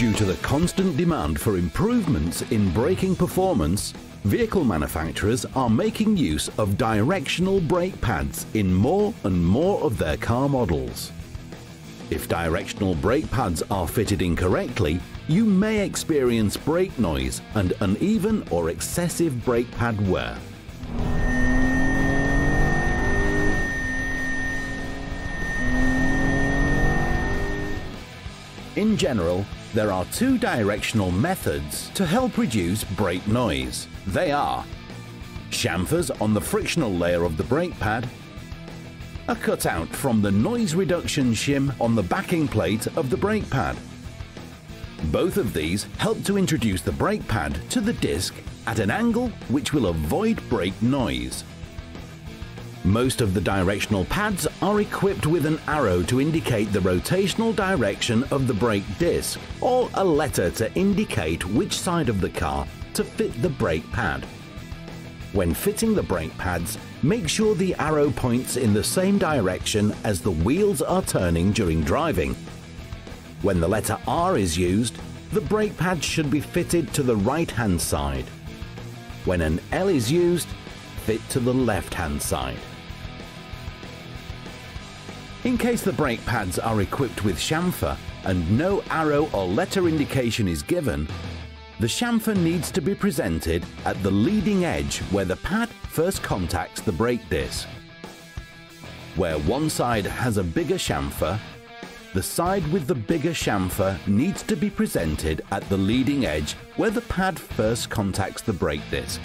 Due to the constant demand for improvements in braking performance, vehicle manufacturers are making use of directional brake pads in more and more of their car models. If directional brake pads are fitted incorrectly, you may experience brake noise and uneven or excessive brake pad wear. In general, there are two directional methods to help reduce brake noise. They are chamfers on the frictional layer of the brake pad, a cutout from the noise reduction shim on the backing plate of the brake pad. Both of these help to introduce the brake pad to the disc at an angle which will avoid brake noise. Most of the directional pads are equipped with an arrow to indicate the rotational direction of the brake disc or a letter to indicate which side of the car to fit the brake pad. When fitting the brake pads, make sure the arrow points in the same direction as the wheels are turning during driving. When the letter R is used, the brake pad should be fitted to the right-hand side. When an L is used, fit to the left-hand side. In case the brake pads are equipped with chamfer and no arrow or letter indication is given, the chamfer needs to be presented at the leading edge where the pad first contacts the brake disc. Where one side has a bigger chamfer, the side with the bigger chamfer needs to be presented at the leading edge where the pad first contacts the brake disc.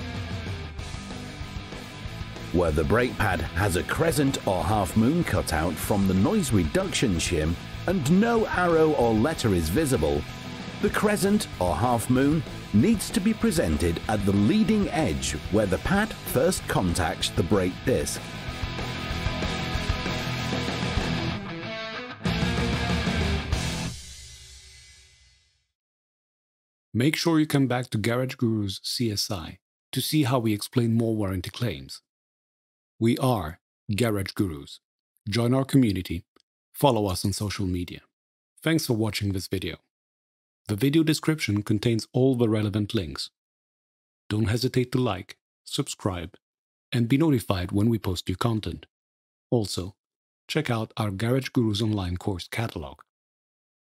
Where the brake pad has a crescent or half moon cutout from the noise reduction shim and no arrow or letter is visible, the crescent or half moon needs to be presented at the leading edge where the pad first contacts the brake disc. Make sure you come back to Garage Guru's CSI to see how we explain more warranty claims. We are Garage Gurus. Join our community, follow us on social media. Thanks for watching this video. The video description contains all the relevant links. Don't hesitate to like, subscribe, and be notified when we post new content. Also, check out our Garage Gurus online course catalog.